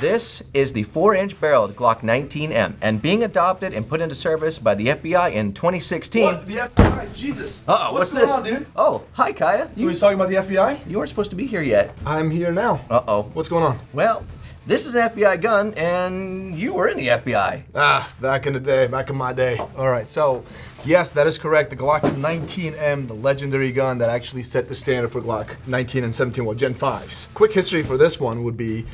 This is the 4-inch barreled Glock 19M and being adopted and put into service by the FBI in 2016. What? The FBI? Jesus. Uh-oh, what's, going this? on, dude? Oh, hi Kaya. So You, he's talking about the FBI? you weren't supposed to be here yet. I'm here now. Uh-oh. What's going on? Well, this is an FBI gun and you were in the FBI. Ah, back in the day, back in my day. All right, so yes, that is correct. The Glock 19M, the legendary gun that actually set the standard for Glock 19 and 17, well, Gen 5s. Quick history for this one would be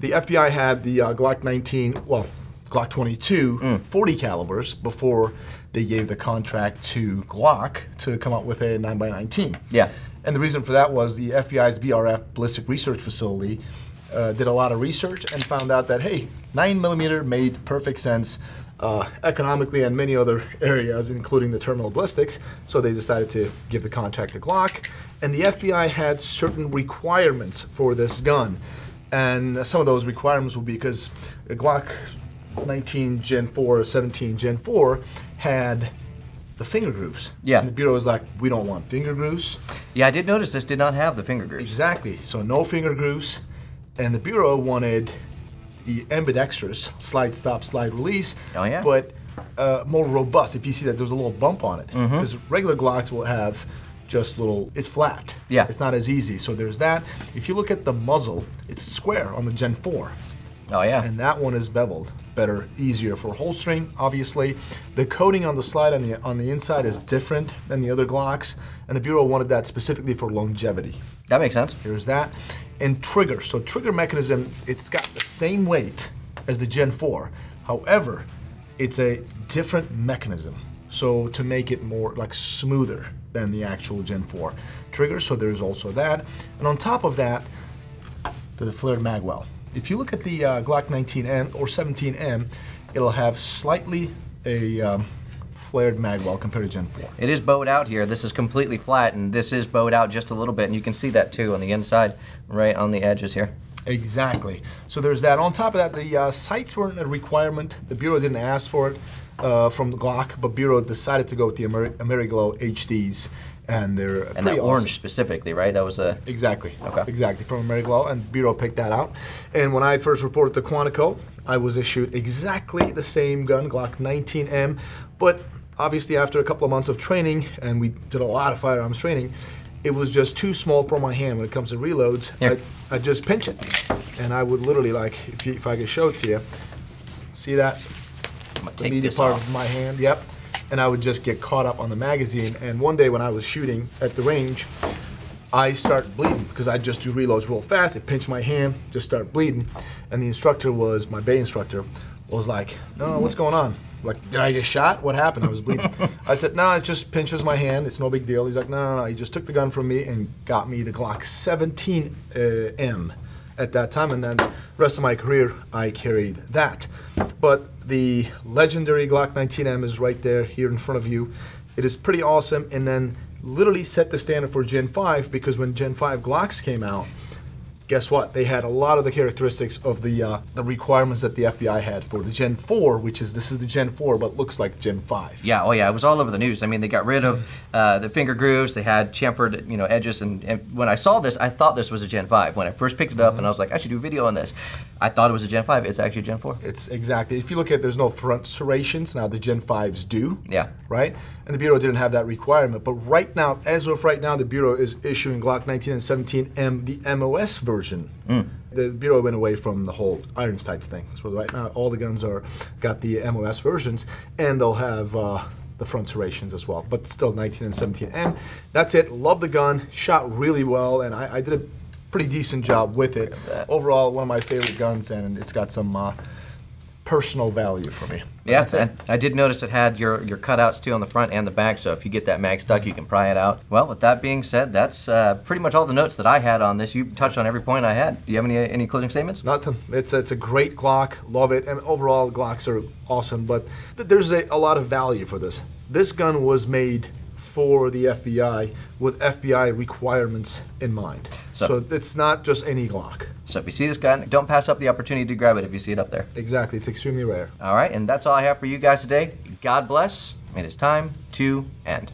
the FBI had the uh, Glock 19, well, Glock 22, 40 calibers before they gave the contract to Glock to come up with a 9x19. Yeah. And the reason for that was the FBI's BRF Ballistic Research Facility uh, did a lot of research and found out that, hey, 9 millimeter made perfect sense uh, economically and many other areas, including the terminal ballistics. So they decided to give the contract to Glock. And the FBI had certain requirements for this gun. And some of those requirements would be because the Glock 19 Gen 4, 17 Gen 4 had the finger grooves. Yeah. And the Bureau was like, we don't want finger grooves. Yeah, I did notice this did not have the finger grooves. Exactly. So no finger grooves, and the bureau wanted the ambidextrous slide stop slide release. Oh, yeah? But uh, more robust. If you see that there's a little bump on it, Mm-hmm. because regular Glocks will have just little. It's flat. Yeah. It's not as easy. So there's that. If you look at the muzzle, it's square on the Gen 4 Oh yeah. and that one is beveled better easier for holstering obviously the coating on the slide on the on the inside is different than the other glocks and the bureau wanted that specifically for longevity that makes sense. Here's that. And trigger. So trigger mechanism, it's got the same weight as the Gen 4. However, it's a different mechanism. So to make it more like smoother than the actual Gen 4 trigger. So there's also that. And on top of that, the flared magwell. If you look at the uh, Glock 19M or 17M, it'll have slightly a um, flared magwell compared to Gen 4. It is bowed out here. This is completely flat, and this is bowed out just a little bit, and you can see that too on the inside, right on the edges here. Exactly. So there's that. On top of that, the uh, sights weren't a requirement. The Bureau didn't ask for it uh, from Glock, but Bureau decided to go with the Ameri- AmeriGlo HDs, and they're And that orange specifically, right? That was a. Exactly. Okay. Exactly from AmeriGlo, and Bureau picked that out. And when I first reported to Quantico, I was issued exactly the same gun, Glock 19M, but obviously after a couple of months of training, and we did a lot of firearms training, it was just too small for my hand when it comes to reloads. I, I just pinch it, and I would literally like, if, you, if I could show it to you, see that? I'm gonna the take meaty this part off. of my hand. Yep. And I would just get caught up on the magazine. And one day when I was shooting at the range, I start bleeding because I just do reloads real fast. It pinched my hand, just start bleeding. And the instructor was my bay instructor was like, "No, no, what's going on?" Like, did I get shot? What happened? I was bleeding. I said, "No, it just pinches my hand. It's no big deal." He's like, "No, no, no. He just took the gun from me and got me the Glock 17 uh, M." at that time, and then the rest of my career I carried that. But the legendary Glock 19M is right there here in front of you. It is pretty awesome, and then literally set the standard for Gen 5 because when Gen 5 Glocks came out, guess what? They had a lot of the characteristics of the uh, the requirements that the FBI had for the Gen 4, which is this is the Gen 4, but looks like Gen 5. Yeah, oh yeah, it was all over the news. I mean, they got rid of uh, the finger grooves. They had chamfered, you know, edges. And, and when I saw this, I thought this was a Gen 5. When I first picked it up, and I was like, I should do a video on this. I thought it was a Gen 5. It's actually a Gen 4. It's exactly. If you look at, there's no front serrations now. The Gen 5s do. Yeah. Right. And the bureau didn't have that requirement. But right now, as of right now, the bureau is issuing Glock 19 and 17M, the MOS version. The bureau went away from the whole iron sights thing. So right now, all the guns are got the MOS versions, and they'll have. Uh, the front serrations as well, but still 19 and 17M. That's it. Love the gun. Shot really well, and I, I did a pretty decent job with it. Overall, one of my favorite guns, and it's got some uh, personal value for me. Yeah, and I did notice it had your, your cutouts too on the front and the back, so if you get that mag stuck, you can pry it out. Well, with that being said, that's uh, pretty much all the notes that I had on this. You touched on every point I had. Do you have any any closing statements? Nothing. It's it's a great Glock. Love it. And overall, Glocks are awesome. But th- there's a, a lot of value for this. This gun was made for the FBI with FBI requirements in mind. So- So, it's not just any Glock. So if you see this gun, don't pass up the opportunity to grab it if you see it up there. Exactly. It's extremely rare. All right, and that's all I have for you guys today. God bless. It is time to end.